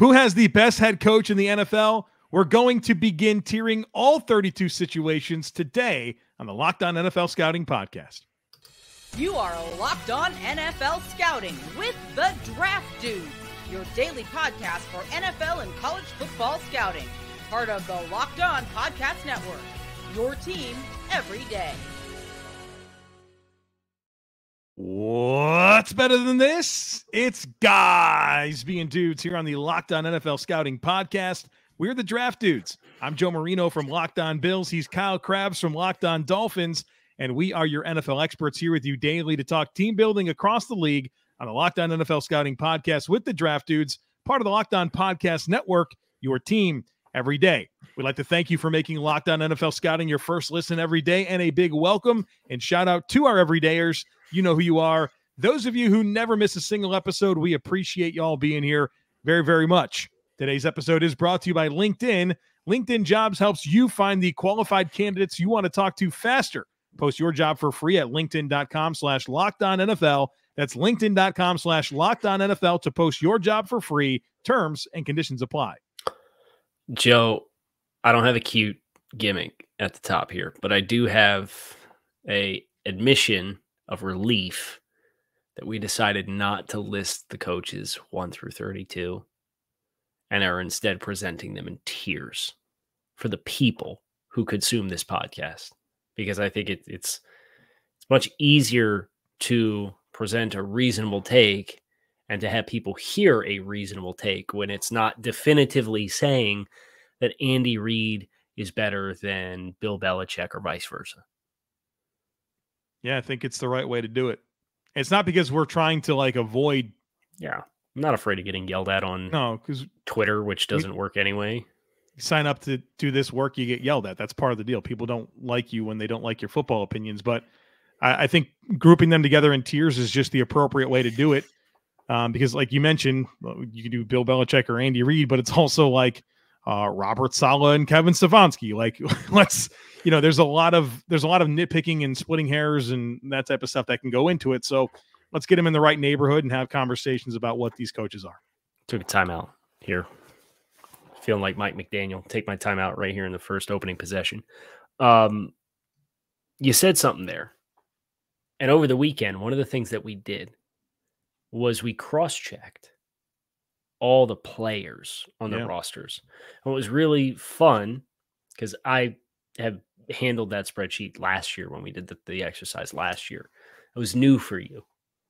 Who has the best head coach in the NFL? We're going to begin tiering all 32 situations today on the Locked On NFL Scouting Podcast. You are Locked On NFL Scouting with the Draft Dude, your daily podcast for NFL and college football scouting. Part of the Locked On Podcast Network. Your team every day. What's better than this? It's guys being dudes here on the Locked On NFL Scouting Podcast. We're the Draft Dudes. I'm Joe Marino from Locked On Bills. He's Kyle Crabbs from Locked On Dolphins. And we are your NFL experts here with you daily to talk team building across the league on the Locked On NFL Scouting Podcast with the Draft Dudes, part of the Locked On Podcast Network, your team every day. We'd like to thank you for making Locked On NFL Scouting your first listen every day and a big welcome and shout out to our everydayers. You know who you are. Those of you who never miss a single episode, we appreciate y'all being here very, very much. Today's episode is brought to you by LinkedIn. LinkedIn Jobs helps you find the qualified candidates you want to talk to faster. Post your job for free at linkedin.com slash NFL. That's linkedin.com slash NFL to post your job for free. Terms and conditions apply. Joe, I don't have a cute gimmick at the top here, but I do have a admission of relief that we decided not to list the coaches 1 through 32 and are instead presenting them in tiers for the people who consume this podcast because I think it, it's it's much easier to present a reasonable take and to have people hear a reasonable take when it's not definitively saying that Andy Reid is better than Bill Belichick or vice versa. Yeah, I think it's the right way to do it. It's not because we're trying to like avoid. Yeah, I'm not afraid of getting yelled at on no because Twitter, which doesn't we, work anyway. Sign up to do this work, you get yelled at. That's part of the deal. People don't like you when they don't like your football opinions, but I, I think grouping them together in tiers is just the appropriate way to do it. Um, because, like you mentioned, you can do Bill Belichick or Andy Reid, but it's also like uh, Robert Saleh and Kevin Stefanski. Like, let's you know, there's a lot of there's a lot of nitpicking and splitting hairs and that type of stuff that can go into it. So let's get them in the right neighborhood and have conversations about what these coaches are. Took a timeout here. Feeling like Mike McDaniel. Take my timeout right here in the first opening possession. Um, you said something there. And over the weekend, one of the things that we did was we cross checked all the players on the yeah. rosters. And what was really fun because I have handled that spreadsheet last year when we did the, the exercise last year. It was new for you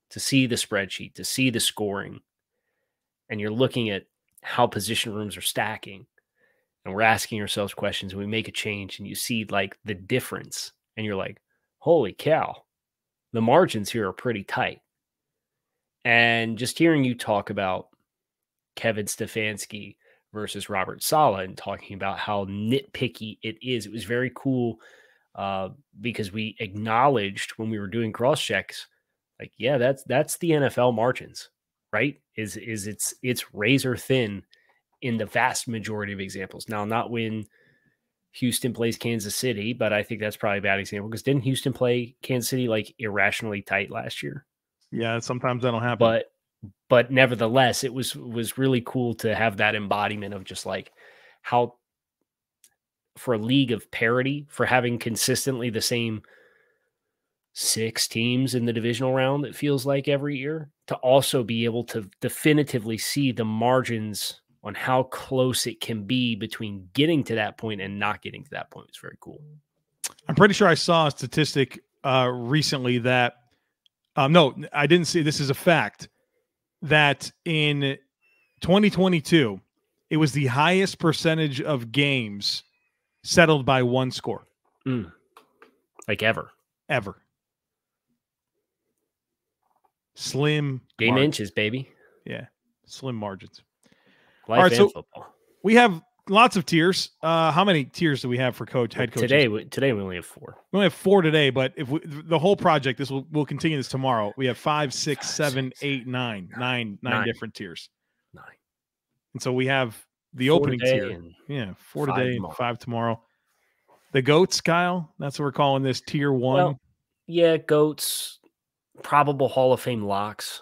to see the spreadsheet, to see the scoring, and you're looking at how position rooms are stacking. And we're asking ourselves questions, and we make a change, and you see like the difference, and you're like, holy cow, the margins here are pretty tight. And just hearing you talk about Kevin Stefanski versus Robert Saleh and talking about how nitpicky it is. It was very cool uh, because we acknowledged when we were doing cross checks, like, yeah, that's that's the NFL margins, right? Is is it's it's razor thin in the vast majority of examples. Now, not when Houston plays Kansas City, but I think that's probably a bad example because didn't Houston play Kansas City like irrationally tight last year? Yeah, sometimes that'll happen. But but nevertheless, it was was really cool to have that embodiment of just like how for a league of parity, for having consistently the same six teams in the divisional round, it feels like every year, to also be able to definitively see the margins on how close it can be between getting to that point and not getting to that point is very cool. I'm pretty sure I saw a statistic uh, recently that um, no, I didn't see this is a fact that in 2022, it was the highest percentage of games settled by one score. Mm. Like ever. Ever. Slim game margins. inches, baby. Yeah. Slim margins. Life All right, so football. We have lots of tiers. Uh, how many tiers do we have for coach head coach today? Today we only have four. We only have four today, but if we, the whole project, this will we'll continue this tomorrow. We have five, six, five, seven, six, eight, nine, nine, nine, nine different tiers. Nine. And so we have the four opening tier. Yeah, four today, tomorrow. five tomorrow. The goats, Kyle. That's what we're calling this tier one. Well, yeah, goats. Probable Hall of Fame locks.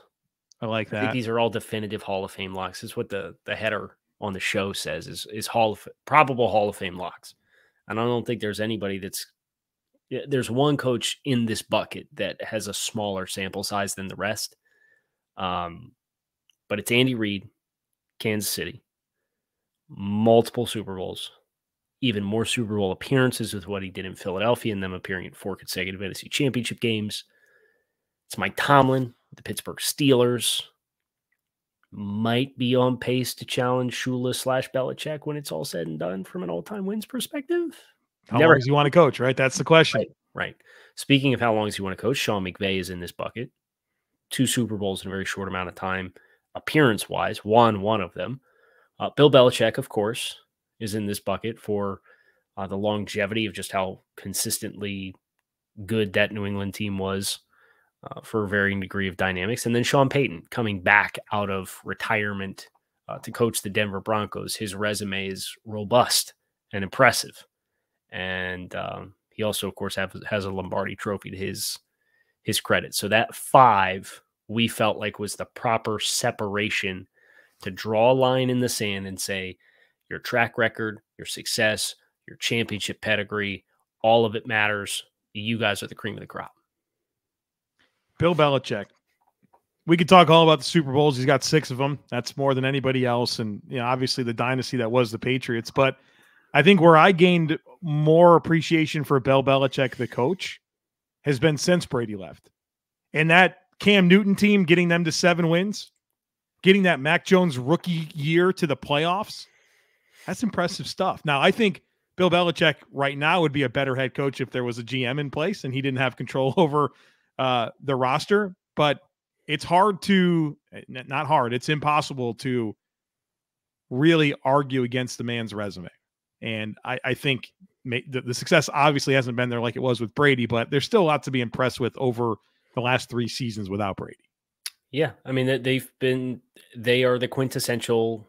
I like that. I these are all definitive Hall of Fame locks. Is what the the header on the show says is is Hall of probable Hall of Fame locks. And I don't think there's anybody that's there's one coach in this bucket that has a smaller sample size than the rest. Um, but it's Andy Reid, Kansas City, multiple Super Bowls, even more Super Bowl appearances with what he did in Philadelphia and them appearing in four consecutive NFC championship games. It's Mike Tomlin, the Pittsburgh Steelers, might be on pace to challenge Shula slash Belichick when it's all said and done from an all time wins perspective. How Never. long does he want to coach, right? That's the question. Right, right. Speaking of how long does he want to coach, Sean McVay is in this bucket. Two Super Bowls in a very short amount of time, appearance wise, won one of them. Uh, Bill Belichick, of course, is in this bucket for uh, the longevity of just how consistently good that New England team was uh, for a varying degree of dynamics. And then Sean Payton coming back out of retirement uh, to coach the Denver Broncos. His resume is robust and impressive. And um, he also, of course, have, has a Lombardi trophy to his his credit. So that five we felt like was the proper separation to draw a line in the sand and say your track record, your success, your championship pedigree, all of it matters. You guys are the cream of the crop. Bill Belichick. We could talk all about the Super Bowls. He's got six of them. That's more than anybody else. And, you know, obviously the dynasty that was the Patriots. But I think where I gained more appreciation for Bill Belichick, the coach, has been since Brady left. And that Cam Newton team getting them to seven wins, getting that Mac Jones rookie year to the playoffs, that's impressive stuff. Now, I think Bill Belichick right now would be a better head coach if there was a GM in place and he didn't have control over uh, the roster, but it's hard to not hard. It's impossible to really argue against the man's resume. And I, I think the, the success obviously hasn't been there like it was with Brady, but there's still a lot to be impressed with over the last three seasons without Brady. Yeah, I mean they've been they are the quintessential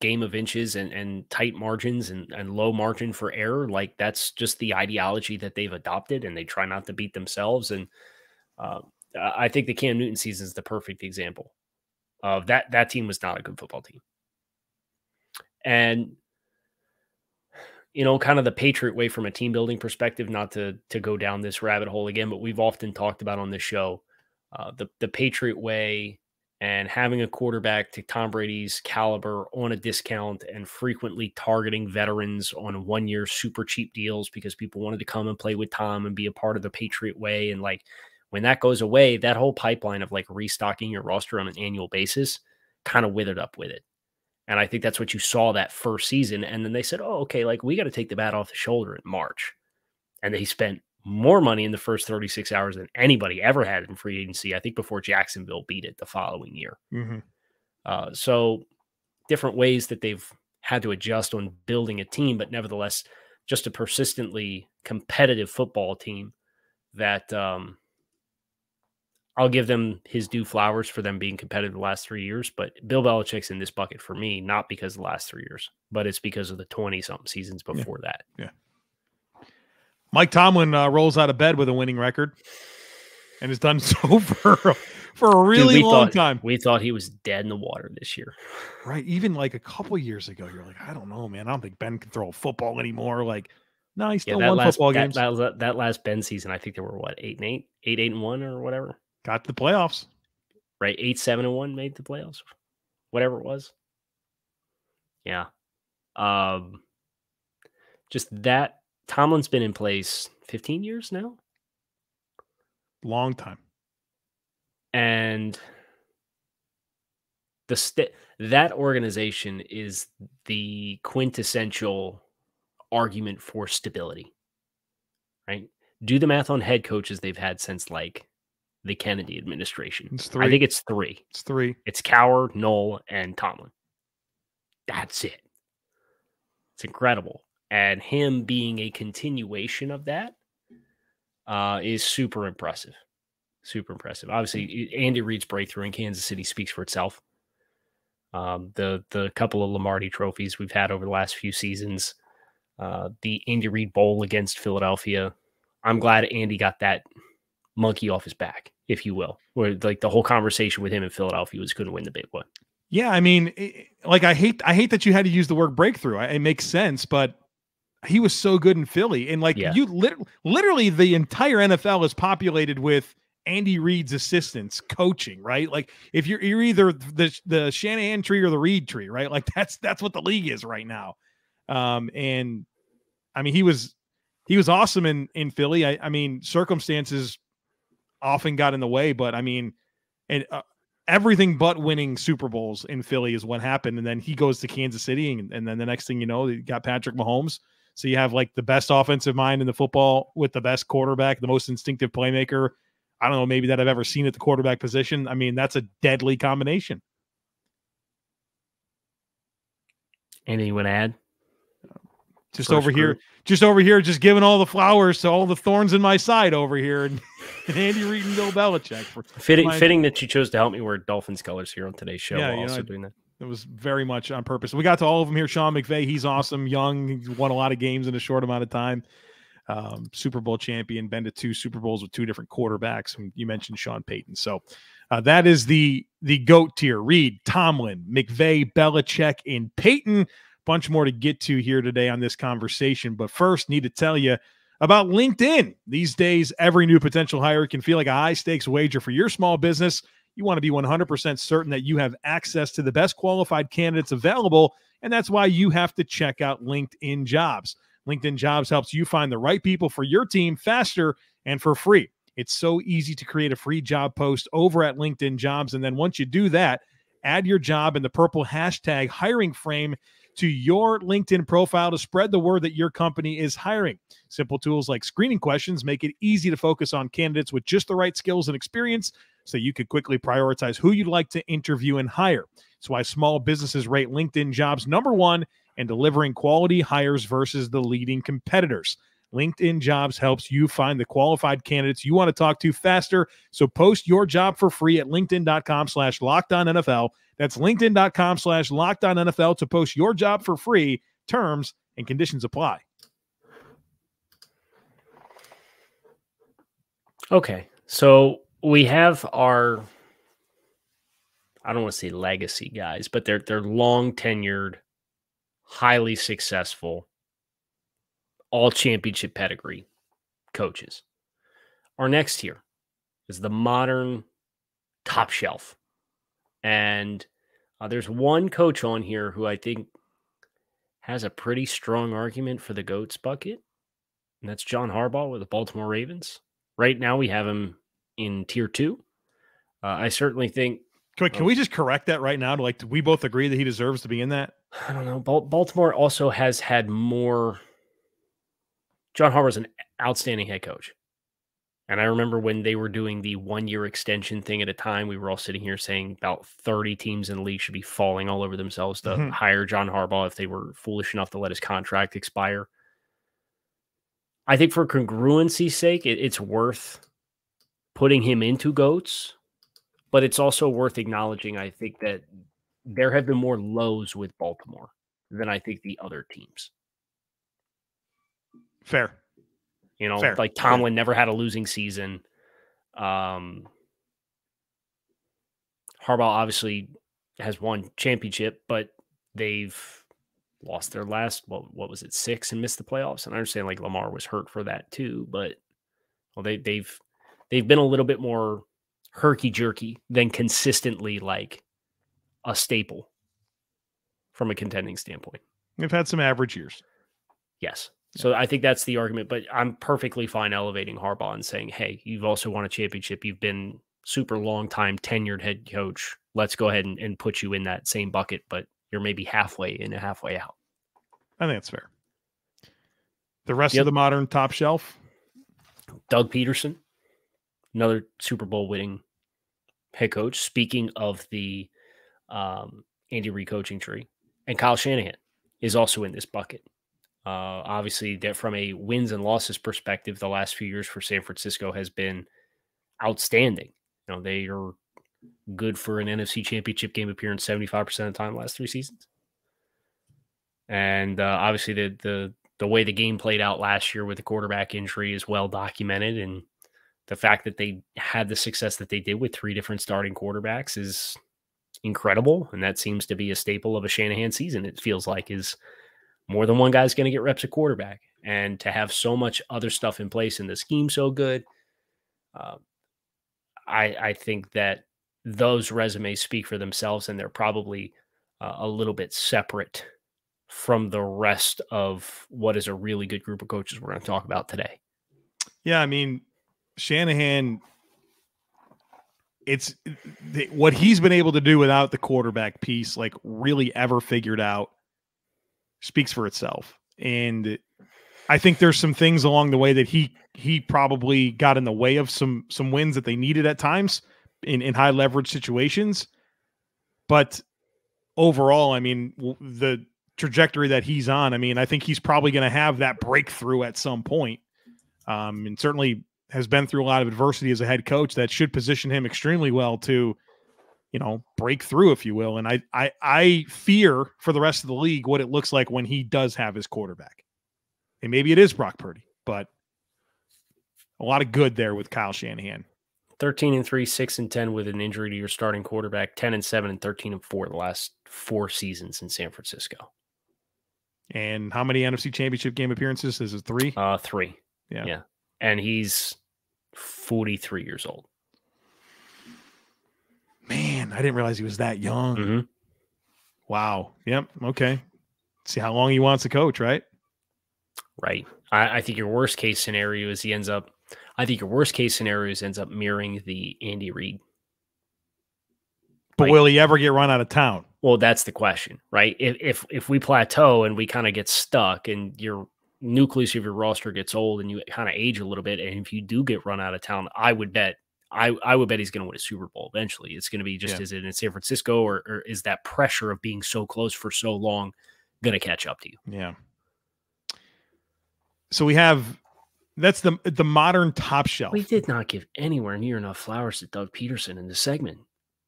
game of inches and, and tight margins and, and low margin for error. Like that's just the ideology that they've adopted, and they try not to beat themselves. And uh, I think the Cam Newton season is the perfect example of that. That team was not a good football team, and you know, kind of the Patriot way from a team building perspective. Not to to go down this rabbit hole again, but we've often talked about on this show uh, the the Patriot way and having a quarterback to Tom Brady's caliber on a discount and frequently targeting veterans on one year super cheap deals because people wanted to come and play with Tom and be a part of the Patriot way. And like when that goes away, that whole pipeline of like restocking your roster on an annual basis kind of withered up with it. And I think that's what you saw that first season. And then they said, oh, okay, like we got to take the bat off the shoulder in March. And they spent more money in the first 36 hours than anybody ever had in free agency. I think before Jacksonville beat it the following year. Mm-hmm. Uh, so different ways that they've had to adjust on building a team, but nevertheless, just a persistently competitive football team that um, I'll give them his due flowers for them being competitive the last three years. But Bill Belichick's in this bucket for me, not because of the last three years, but it's because of the 20 something seasons before yeah. that. Yeah. Mike Tomlin uh, rolls out of bed with a winning record, and has done so for for a really Dude, long thought, time. We thought he was dead in the water this year, right? Even like a couple years ago, you're like, I don't know, man. I don't think Ben can throw a football anymore. Like, no, he still yeah, won last, football that, games. That, that, last Ben season, I think there were what eight and eight, eight eight and one, or whatever. Got the playoffs, right? Eight seven and one made the playoffs, whatever it was. Yeah, um, just that Tomlin's been in place 15 years now. Long time. And the st- that organization is the quintessential argument for stability. Right? Do the math on head coaches they've had since like the Kennedy administration. It's three. I think it's three. It's three. It's Cowher, Noll, and Tomlin. That's it. It's incredible and him being a continuation of that uh, is super impressive. Super impressive. Obviously, Andy Reid's breakthrough in Kansas City speaks for itself. Um, the the couple of Lombardi trophies we've had over the last few seasons, uh, the Andy Reid Bowl against Philadelphia. I'm glad Andy got that monkey off his back, if you will. Where like the whole conversation with him in Philadelphia was going to win the big one. Yeah, I mean, it, like I hate I hate that you had to use the word breakthrough. I, it makes sense, but he was so good in Philly, and like Yeah. you, lit- literally, the entire NFL is populated with Andy Reid's assistants coaching, right? Like if you're you're either the the Shanahan tree or the Reid tree, right? Like that's that's what the league is right now. Um, and I mean, he was he was awesome in in Philly. I, I mean, circumstances often got in the way, but I mean, and uh, everything but winning Super Bowls in Philly is what happened. And then he goes to Kansas City, and, and then the next thing you know, you got Patrick Mahomes. So you have like the best offensive mind in the football with the best quarterback, the most instinctive playmaker. I don't know, maybe that I've ever seen at the quarterback position. I mean, that's a deadly combination. Anything you want to add? Just First over here, just over here, just giving all the flowers to all the thorns in my side over here, and, and Andy Reid and Bill Belichick. For, Fitting, my- fitting that you chose to help me wear Dolphins colors here on today's show. Yeah, know, also I- doing that. It was very much on purpose. We got to all of them here. Sean McVay, he's awesome, young, he's won a lot of games in a short amount of time. Um, Super Bowl champion, been to two Super Bowls with two different quarterbacks. And you mentioned Sean Payton, so uh, that is the the goat tier: Reid, Tomlin, McVay, Belichick, and Payton. Bunch more to get to here today on this conversation, but first, need to tell you about LinkedIn. These days, every new potential hire can feel like a high stakes wager for your small business. You want to be 100% certain that you have access to the best qualified candidates available. And that's why you have to check out LinkedIn Jobs. LinkedIn Jobs helps you find the right people for your team faster and for free. It's so easy to create a free job post over at LinkedIn Jobs. And then once you do that, add your job in the purple hashtag hiring frame to your LinkedIn profile to spread the word that your company is hiring. Simple tools like screening questions make it easy to focus on candidates with just the right skills and experience so you could quickly prioritize who you'd like to interview and hire. It's why small businesses rate LinkedIn jobs number one and delivering quality hires versus the leading competitors. LinkedIn Jobs helps you find the qualified candidates you want to talk to faster. So post your job for free at LinkedIn.com slash lockdown NFL. That's LinkedIn.com slash lockdown NFL to post your job for free. Terms and conditions apply. Okay. So we have our I don't want to say legacy guys, but they're they're long tenured, highly successful, all championship pedigree coaches. Our next tier is the modern top shelf. And uh, there's one coach on here who I think has a pretty strong argument for the GOATS bucket, and that's John Harbaugh with the Baltimore Ravens. Right now, we have him in tier two. Uh, I certainly think, Can, can we just correct that right now? To like, we both agree that he deserves to be in that. I don't know, Baltimore also has had more. John Harbaugh's an outstanding head coach. And I remember when they were doing the one year extension thing at a time, we were all sitting here saying about 30 teams in the league should be falling all over themselves to Mhm. hire John Harbaugh if they were foolish enough to let his contract expire. I think for congruency's sake, it, it's worth putting him into goats, but it's also worth acknowledging, I think, that there have been more lows with Baltimore than I think the other teams. Fair. You know, Fair, like fair. Tomlin never had a losing season. Um, Harbaugh obviously has won championship, but they've lost their last what what was it six and missed the playoffs. And I understand like Lamar was hurt for that too, but well they they've they've been a little bit more herky jerky than consistently like a staple from a contending standpoint. They've had some average years. Yes. So I think that's the argument, but I'm perfectly fine elevating Harbaugh and saying, hey, you've also won a championship. You've been super long time tenured head coach. Let's go ahead and, and put you in that same bucket, but you're maybe halfway in and halfway out. I think that's fair. The rest Yep. of the modern top shelf. Doug Pederson, another Super Bowl winning head coach. Speaking of the um, Andy Reid coaching tree, and Kyle Shanahan is also in this bucket. Uh, obviously, that from a wins and losses perspective, the last few years for San Francisco has been outstanding. You know, they are good for an NFC Championship game appearance seventy five percent of the time last three seasons, and uh, obviously the the the way the game played out last year with the quarterback injury is well documented, and the fact that they had the success that they did with three different starting quarterbacks is incredible, and that seems to be a staple of a Shanahan season. It feels like is more than one guy's going to get reps at quarterback, and to have so much other stuff in place and the scheme so good, uh, I I think that those resumes speak for themselves, and they're probably uh, a little bit separate from the rest of what is a really good group of coaches we're going to talk about today. Yeah, I mean, Shanahan it's the, what he's been able to do without the quarterback piece, like really ever figured out, speaks for itself. And I think there's some things along the way that he he probably got in the way of some some wins that they needed at times in in high leverage situations. But overall, I mean, the trajectory that he's on, I mean, I think he's probably going to have that breakthrough at some point. Um, and certainly has been through a lot of adversity as a head coach that should position him extremely well to you know break through if you will and I, I i fear for the rest of the league what it looks like when he does have his quarterback. And maybe it is brock purdy but a lot of good there with kyle shanahan. 13 and 3 6 and 10 with an injury to your starting quarterback. 10 and 7 and 13 and 4 the last four seasons in san francisco. And how many nfc championship game appearances? Is it three? Uh three. Yeah. Yeah. And he's 43 years old. Man, I didn't realize he was that young. Mm-hmm. Wow. Yep. Okay. See how long he wants to coach, right? Right. I, I, think your worst case scenario is he ends up. I think your worst case scenario is ends up mirroring the Andy Reid. But like, will he ever get run out of town? Well, that's the question, right? If if if we plateau and we kind of get stuck, and you're nucleus of your roster gets old and you kind of age a little bit, and if you do get run out of town, I would bet I, I would bet he's going to win a Super Bowl eventually. It's going to be just yeah. is it in San Francisco or, or is that pressure of being so close for so long going to catch up to you? Yeah. So we have that's the the modern top shelf. We did not give anywhere near enough flowers to Doug Pederson in the segment.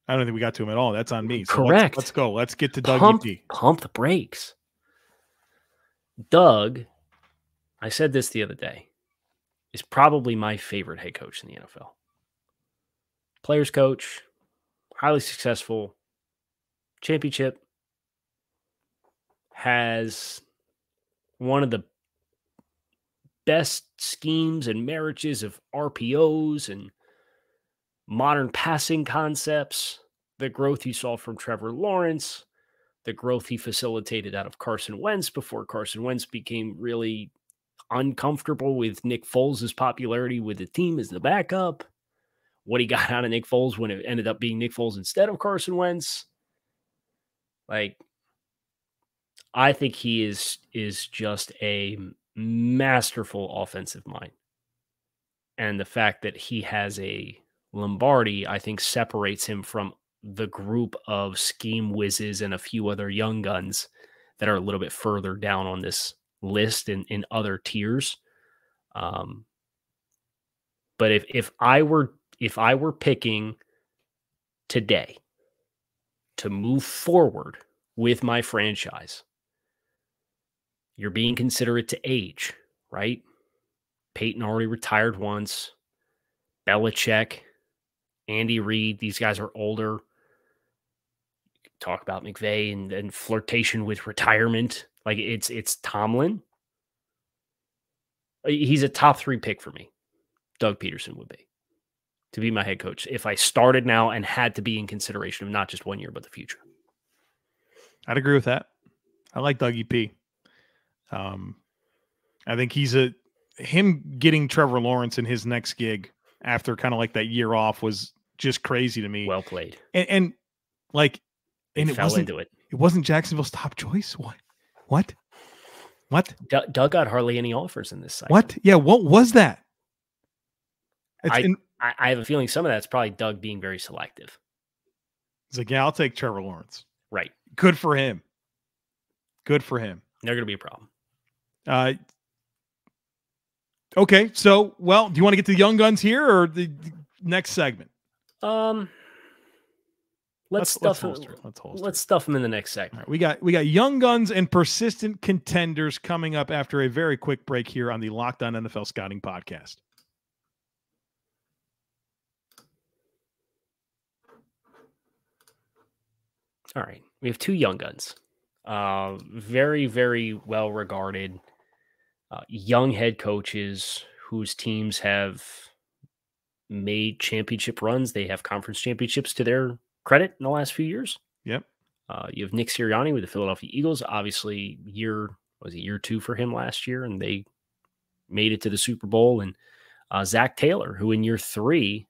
I don't think we got to him at all. That's on me. So Correct. Let's, let's, go. Let's get to Doug. Pump, pump the brakes. Doug I said this the other day, is probably my favorite head coach in the NFL. Players coach, highly successful, championship, has one of the best schemes and marriages of RPOs and modern passing concepts, the growth you saw from Trevor Lawrence, the growth he facilitated out of Carson Wentz before Carson Wentz became really uncomfortable with Nick Foles' popularity with the team as the backup. What he got out of Nick Foles when it ended up being Nick Foles instead of Carson Wentz. Like, I think he is is just a masterful offensive mind. And the fact that he has a Lombardi, I think, separates him from the group of scheme whizzes and a few other young guns that are a little bit further down on this list in, in other tiers. Um, but if if I were if I were picking today to move forward with my franchise, you're being considerate to age, right? Payton already retired once. Belichick, Andy Reid, these guys are older. Talk about McVay and, and flirtation with retirement. Like it's it's Tomlin. Uh, he's a top three pick for me. Doug Pederson would be to be my head coach if I started now and had to be in consideration of not just one year but the future. I'd agree with that. I like Dougie P. Um, I think he's a him getting Trevor Lawrence in his next gig after kind of like that year off was just crazy to me. Well played. And, and like, and it wasn't, it. It wasn't Jacksonville's top choice. What? What? What? D- Doug got hardly any offers in this cycle. What? Yeah, what was that? I, in, I have a feeling some of that's probably Doug being very selective. He's like, yeah, I'll take Trevor Lawrence. Right. Good for him. Good for him. They're going to be a problem. Uh, okay. So, well, do you want to get to the young guns here or the, the next segment? Um, Let's, let's stuff let's holster. Let's, let's stuff them in the next segment. Right, we got we got young guns and persistent contenders coming up after a very quick break here on the Locked On NFL Scouting Podcast. All right. We have two young guns. Uh, very, very well regarded uh, young head coaches whose teams have made championship runs. They have conference championships to their credit in the last few years. Yep. Uh, you have Nick Sirianni with the Philadelphia Eagles. Obviously, year was it year two for him last year, and they made it to the Super Bowl. And uh, Zac Taylor, who in year three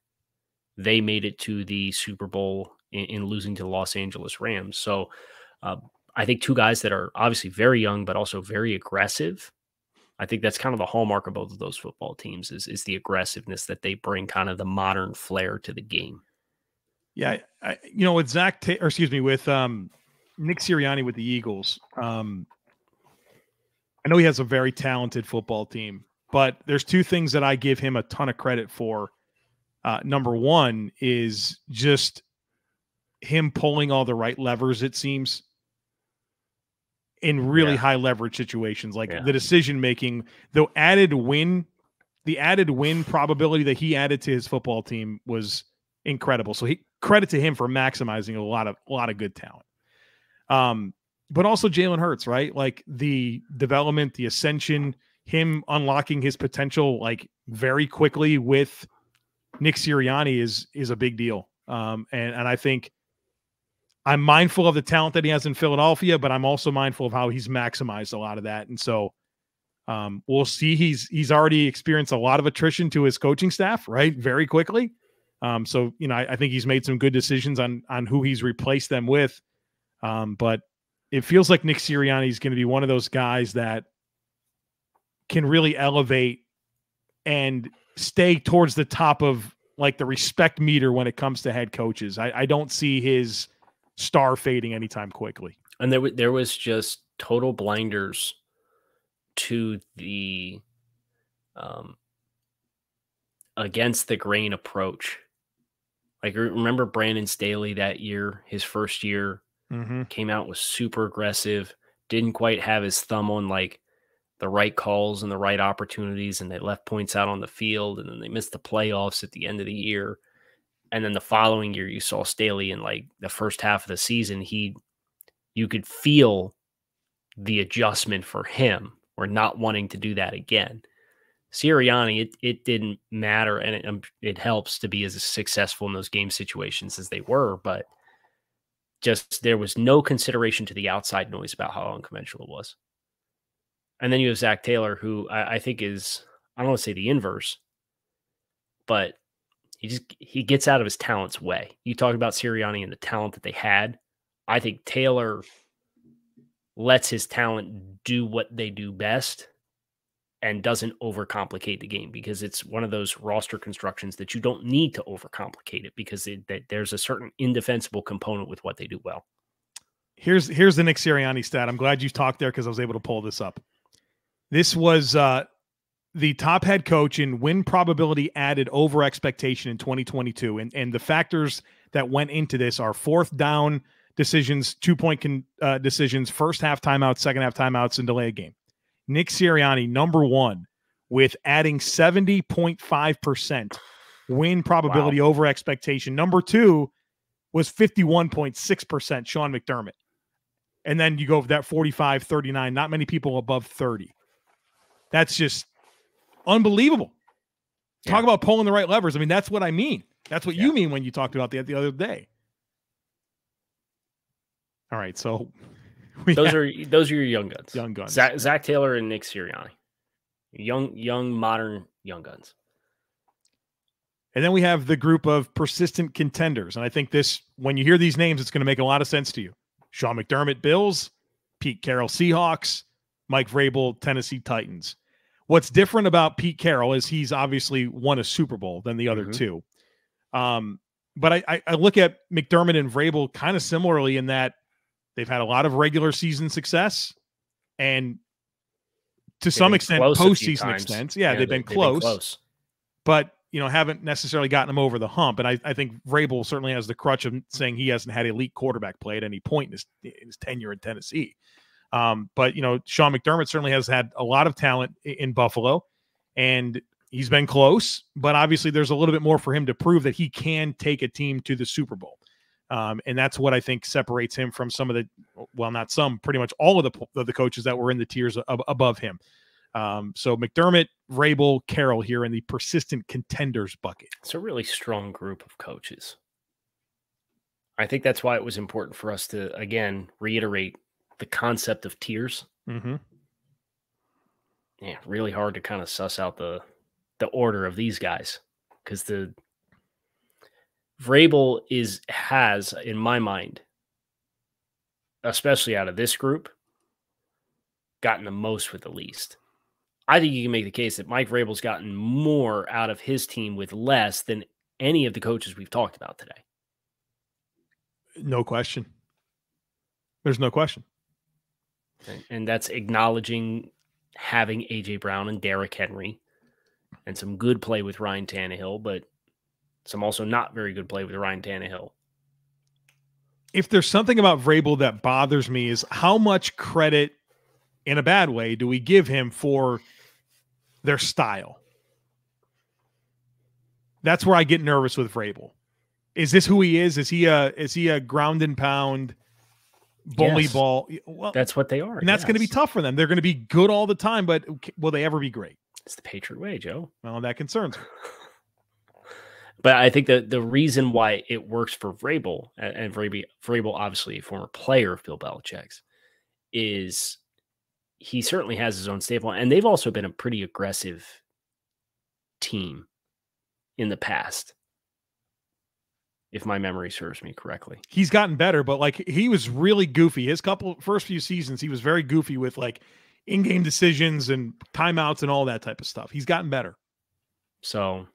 they made it to the Super Bowl in, in losing to the Los Angeles Rams. So uh, I think two guys that are obviously very young, but also very aggressive. I think that's kind of the hallmark of both of those football teams is is the aggressiveness that they bring, kind of the modern flair to the game. Yeah, I, you know, with Zac, Ta- or excuse me, with um, Nick Sirianni with the Eagles, um, I know he has a very talented football team, but there's two things that I give him a ton of credit for. Uh, number one is just him pulling all the right levers. It seems in really Yeah. high leverage situations, like Yeah. the decision making, the added win, the added win probability that he added to his football team was incredible. So he credit to him for maximizing a lot of a lot of good talent. Um, but also Jalen Hurts, right? Like the development, the ascension, him unlocking his potential like very quickly with Nick Sirianni is is a big deal. Um, and and I think I'm mindful of the talent that he has in Philadelphia, but I'm also mindful of how he's maximized a lot of that. And so um, we'll see. He's he's already experienced a lot of attrition to his coaching staff, right? Very quickly. Um, so you know, I, I think he's made some good decisions on on who he's replaced them with. Um, but it feels like Nick Sirianni is going to be one of those guys that can really elevate and stay towards the top of like the respect meter when it comes to head coaches. I, I don't see his star fading anytime quickly. And there, there was just total blinders to the um, against the grain approach. Like remember Brandon Staley that year, his first year Mm-hmm. came out was super aggressive, didn't quite have his thumb on like the right calls and the right opportunities, and they left points out on the field, and then they missed the playoffs at the end of the year. And then the following year, you saw Staley in like the first half of the season. He, you could feel the adjustment for him, or not wanting to do that again. Sirianni, it, it didn't matter, and it, um, it helps to be as successful in those game situations as they were, but just there was no consideration to the outside noise about how unconventional it was. And then you have Zac Taylor, who I, I think is I don't want to say the inverse, but he just he gets out of his talent's way. You talked about Sirianni and the talent that they had. I think Taylor lets his talent do what they do best and doesn't overcomplicate the game because it's one of those roster constructions that you don't need to overcomplicate it because it, that there's a certain indefensible component with what they do well. Here's here's the Nick Sirianni stat. I'm glad you talked there because I was able to pull this up. This was uh, the top head coach in win probability added over expectation in 2022, and and the factors that went into this are fourth down decisions, two point con, uh, decisions, first half timeouts, second half timeouts, and delay a game. Nick Sirianni, number one, with adding 70.5% win probability over expectation. Number two was 51.6% Sean McDermott. And then you go that 45, 39, not many people above 30. That's just unbelievable. Talk about pulling the right levers. I mean, that's what I mean. That's what you mean when you talked about that the other day. All right. So we Those are those are your young guns. young guns. Zac, Zac Taylor and Nick Sirianni. Young, young, modern young guns. And then we have the group of persistent contenders. And I think this, when you hear these names, it's going to make a lot of sense to you. Sean McDermott, Bills, Pete Carroll, Seahawks, Mike Vrabel, Tennessee Titans. What's different about Pete Carroll is he's obviously won a Super Bowl than the other Mhm. two. Um, but I, I, I look at McDermott and Vrabel kind of similarly in that they've had a lot of regular season success and to some extent close postseason extent. Yeah, Yeah, they've, they- been, close but you know haven't necessarily gotten him over the hump. And I, I think Vrabel certainly has the crutch of saying he hasn't had elite quarterback play at any point in his, in his tenure in Tennessee. Um, but you know Sean McDermott certainly has had a lot of talent in Buffalo, and he's been close. But obviously, there's a little bit more for him to prove that he can take a team to the Super Bowl. Um, and that's what I think separates him from some of the, well, not some, pretty much all of the of the coaches that were in the tiers of, above him. Um, so McDermott, Vrabel, Carroll here in the persistent contenders bucket. It's a really strong group of coaches. I think that's why it was important for us to again reiterate the concept of tiers. Mm-hmm. Yeah, really hard to kind of suss out the the order of these guys because the Vrabel is has in my mind, especially out of this group, gotten the most with the least. I think you can make the case that Mike Vrabel's gotten more out of his team with less than any of the coaches we've talked about today. No question. There's no question. And that's acknowledging having AJ Brown and Derrick Henry and some good play with Ryan Tannehill, but some also not very good play with Ryan Tannehill. If there's something about Vrabel that bothers me is how much credit in a bad way do we give him for their style. That's where I get nervous with Vrabel. Is this who he is? Is he a is he a ground and pound bully yes. ball? Well, that's what they are, and that's yes. going to be tough for them. They're going to be good all the time, but will they ever be great? It's the Patriot way, Joe. Well, that concerns me. but I think that the reason why it works for Vrabel and Vrabel, Vrabel obviously a former player of Bill Belichick's, is he certainly has his own staple, and they've also been a pretty aggressive team in the past, if my memory serves me correctly. He's gotten better, but like he was really goofy. His couple first few seasons, he was very goofy with like in-game decisions and timeouts and all that type of stuff. He's gotten better. So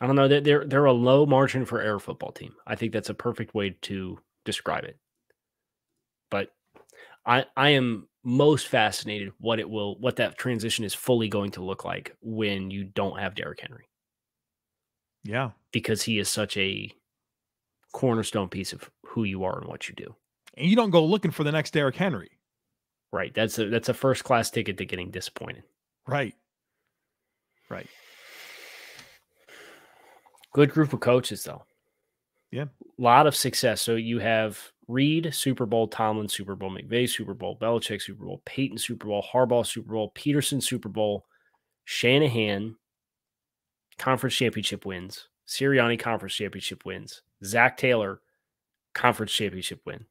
I don't know. They're they're a low margin for error football team. I think that's a perfect way to describe it. But I I am most fascinated what it will what that transition is fully going to look like when you don't have Derrick Henry. Yeah. Because he is such a cornerstone piece of who you are and what you do. And you don't go looking for the next Derrick Henry. Right. That's a that's a first class ticket to getting disappointed. Right. Right. Good group of coaches though. Yeah. A lot of success. So you have Reid, Super Bowl, Tomlin, Super Bowl, McVay, Super Bowl, Belichick, Super Bowl, Payton, Super Bowl, Harbaugh, Super Bowl, Pederson, Super Bowl, Shanahan, conference championship wins, Sirianni, conference championship wins, Zac Taylor, conference championship win.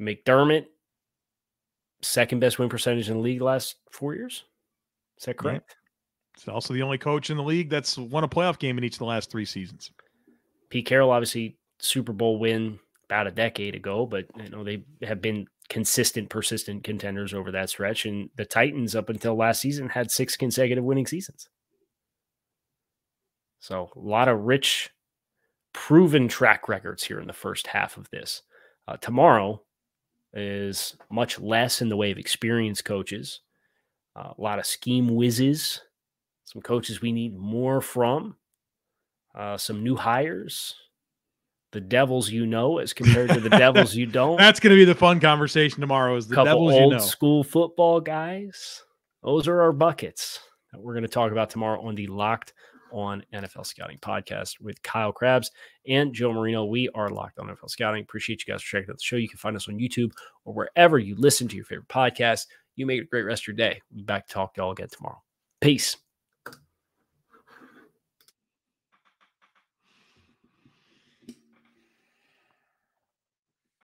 McDermott, second best win percentage in the league last four years. Is that correct? He's also the only coach in the league that's won a playoff game in each of the last three seasons. Pete Carroll, obviously Super Bowl win about a decade ago, but you know they have been consistent, persistent contenders over that stretch. And the Titans, up until last season, had six consecutive winning seasons. So a lot of rich, proven track records here in the first half of this. Uh, tomorrow is much less in the way of experienced coaches, uh, a lot of scheme whizzes, some coaches we need more from, uh, some new hires, the devils you know as compared to the devils you don't. That's going to be the fun conversation tomorrow. Is the Couple devils old you know. school football guys? Those are our buckets that we're going to talk about tomorrow on the Locked On NFL Scouting podcast with Kyle Crabbs and Joe Marino. We are Locked On NFL Scouting. Appreciate you guys for checking out the show. You can find us on YouTube or wherever you listen to your favorite podcast. You make a great rest of your day. We'll be back to talk to y'all again tomorrow. Peace.